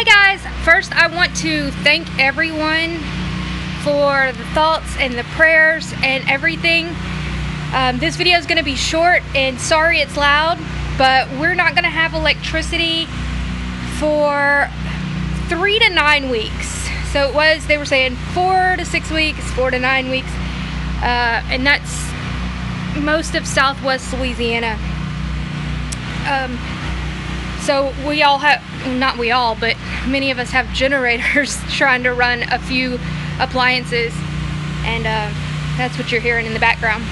Hey guys, first I want to thank everyone for the thoughts and the prayers and everything. Um, this video is going to be short and sorry it's loud, but we're not going to have electricity for three to nine weeks. So it was, they were saying four to six weeks, four to nine weeks, uh, and that's most of southwest Louisiana. Um, so we all have, not we all, but many of us have generators trying to run a few appliances, and uh, that's what you're hearing in the background.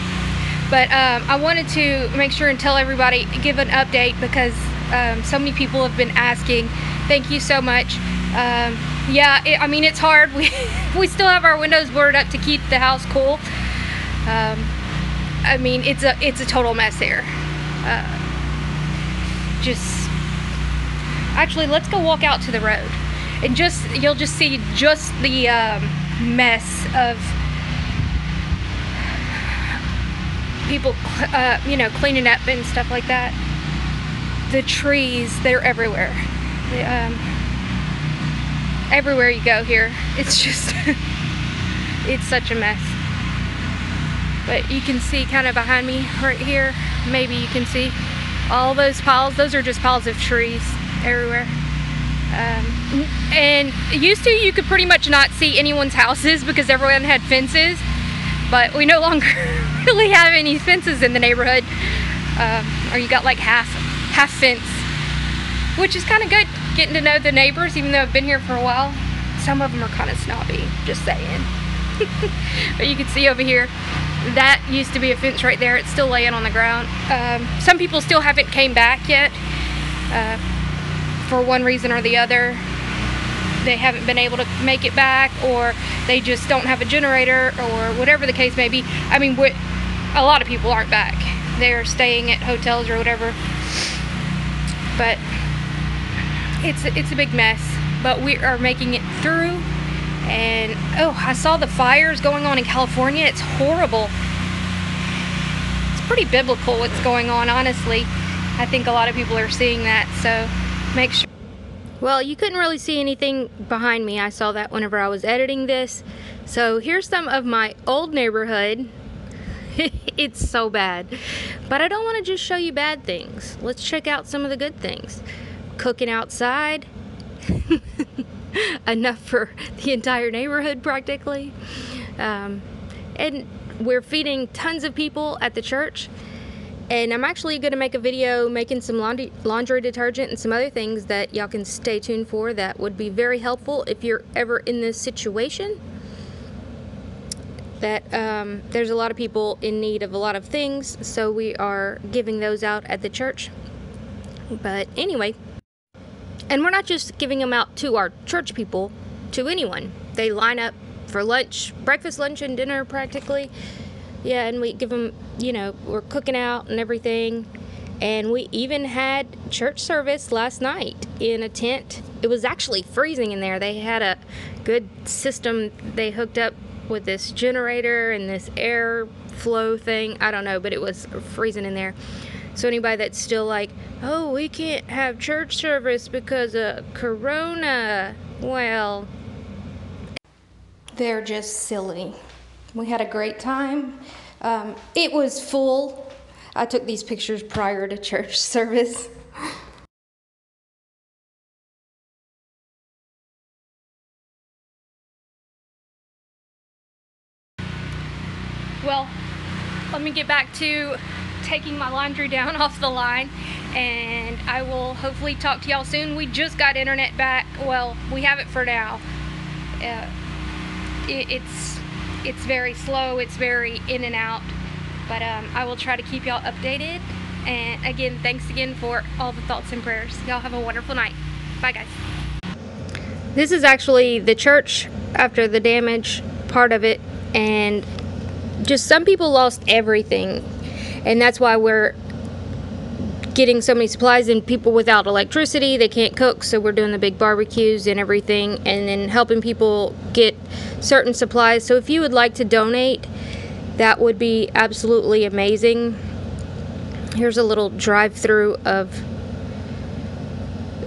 But um, I wanted to make sure and tell everybody, give an update because um, so many people have been asking. Thank you so much. Um, yeah, it, I mean it's hard. We we still have our windows boarded up to keep the house cool. Um, I mean it's a it's a total mess here. Uh, just actually, let's go walk out to the road, and just you'll just see just the um, mess of people, uh, you know, cleaning up and stuff like that. The trees, they're everywhere. They, um, everywhere you go here, it's just, it's such a mess. But you can see kind of behind me right here, maybe you can see all those piles. Those are just piles of trees everywhere. Um, and used to you could pretty much not see anyone's houses because everyone had fences but we no longer really have any fences in the neighborhood. Um, or you got like half half fence which is kind of good getting to know the neighbors even though I've been here for a while. Some of them are kind of snobby just saying. But you can see over here that used to be a fence right there. It's still laying on the ground. Um, some people still haven't came back yet. Uh, for one reason or the other they haven't been able to make it back or they just don't have a generator or whatever the case may be. I mean, a lot of people aren't back. They're staying at hotels or whatever. But it's it's a big mess, but we are making it through. And oh, I saw the fires going on in California. It's horrible. It's pretty biblical what's going on, honestly. I think a lot of people are seeing that, so make sure well, you couldn't really see anything behind me. I saw that whenever I was editing this. So here's some of my old neighborhood. it's so bad. But I don't want to just show you bad things. Let's check out some of the good things. Cooking outside. Enough for the entire neighborhood practically. Um, and we're feeding tons of people at the church and I'm actually going to make a video making some laundry, laundry detergent and some other things that y'all can stay tuned for that would be very helpful if you're ever in this situation. That um, there's a lot of people in need of a lot of things so we are giving those out at the church. But anyway and we're not just giving them out to our church people to anyone. They line up for lunch breakfast lunch and dinner practically yeah, and we give them, you know, we're cooking out and everything. And we even had church service last night in a tent. It was actually freezing in there. They had a good system they hooked up with this generator and this air flow thing. I don't know, but it was freezing in there. So anybody that's still like, "Oh, we can't have church service because of corona." Well, they're just silly. We had a great time. Um, it was full. I took these pictures prior to church service. Well, let me get back to taking my laundry down off the line and I will hopefully talk to y'all soon. We just got internet back. Well, we have it for now. Uh, it, it's it's very slow, it's very in and out, but um, I will try to keep y'all updated. And again, thanks again for all the thoughts and prayers. Y'all have a wonderful night. Bye, guys. This is actually the church after the damage part of it, and just some people lost everything, and that's why we're getting so many supplies and people without electricity they can't cook so we're doing the big barbecues and everything and then helping people get certain supplies so if you would like to donate that would be absolutely amazing here's a little drive through of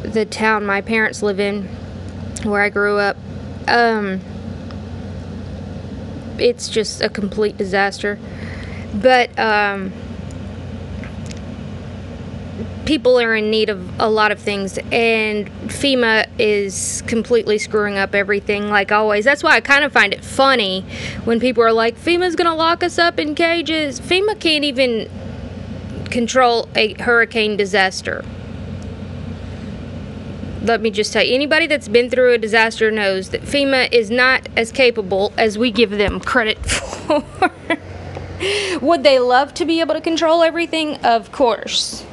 the town my parents live in where I grew up. Um, it's just a complete disaster. But um, people are in need of a lot of things, and FEMA is completely screwing up everything, like always. That's why I kind of find it funny when people are like, FEMA's gonna lock us up in cages. FEMA can't even control a hurricane disaster. Let me just tell you, anybody that's been through a disaster knows that FEMA is not as capable as we give them credit for. Would they love to be able to control everything? Of course.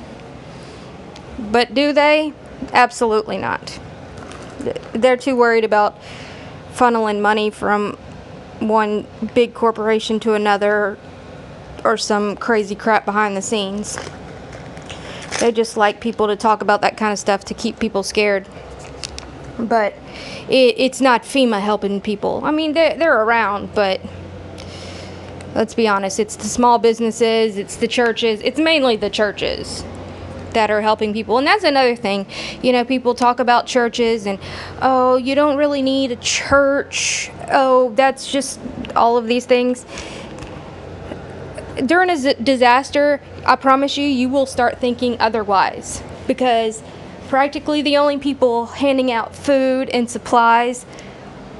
But do they? Absolutely not. They're too worried about funneling money from one big corporation to another or some crazy crap behind the scenes. They just like people to talk about that kind of stuff to keep people scared. But it, it's not FEMA helping people. I mean, they're, they're around, but let's be honest, it's the small businesses, it's the churches, it's mainly the churches that are helping people. And that's another thing. You know, people talk about churches and, oh, you don't really need a church. Oh, that's just all of these things. During a disaster, I promise you, you will start thinking otherwise because practically the only people handing out food and supplies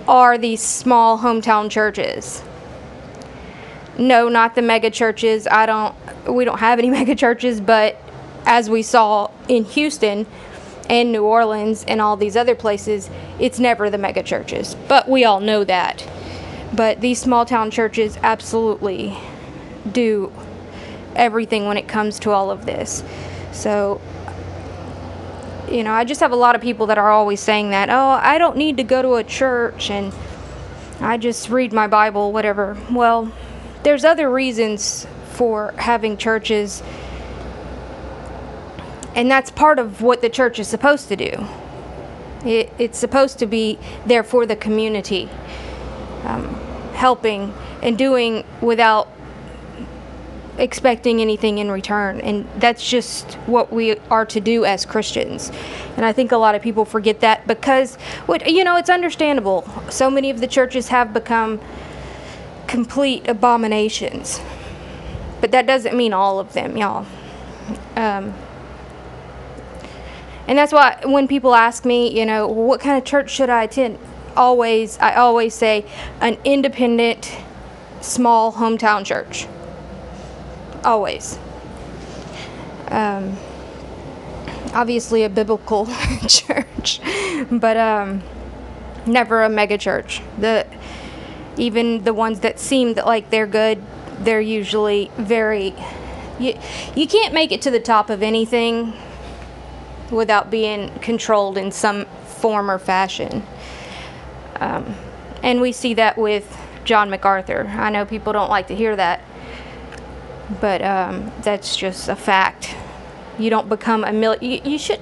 are these small hometown churches. No, not the mega churches. I don't we don't have any mega churches, but as we saw in Houston and New Orleans and all these other places, it's never the mega churches. But we all know that. But these small town churches absolutely do everything when it comes to all of this. So, you know, I just have a lot of people that are always saying that, oh, I don't need to go to a church and I just read my Bible, whatever. Well, there's other reasons for having churches and that's part of what the church is supposed to do. It, it's supposed to be there for the community, um, helping and doing without expecting anything in return. And that's just what we are to do as Christians. And I think a lot of people forget that because, what you know, it's understandable. So many of the churches have become complete abominations. But that doesn't mean all of them, y'all. Um, and that's why when people ask me, you know, what kind of church should I attend? Always, I always say an independent, small hometown church. Always. Um, obviously, a biblical church, but um, never a mega church. The even the ones that seem that like they're good, they're usually very. You, you can't make it to the top of anything without being controlled in some form or fashion. Um, and we see that with John MacArthur. I know people don't like to hear that, but um, that's just a fact. You don't become a mil. You, you should.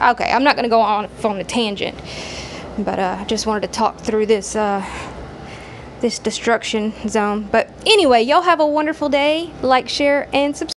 Okay, I'm not going to go on on a tangent, but uh, I just wanted to talk through this. Uh, this destruction zone. But anyway, y'all have a wonderful day. Like, share, and subscribe.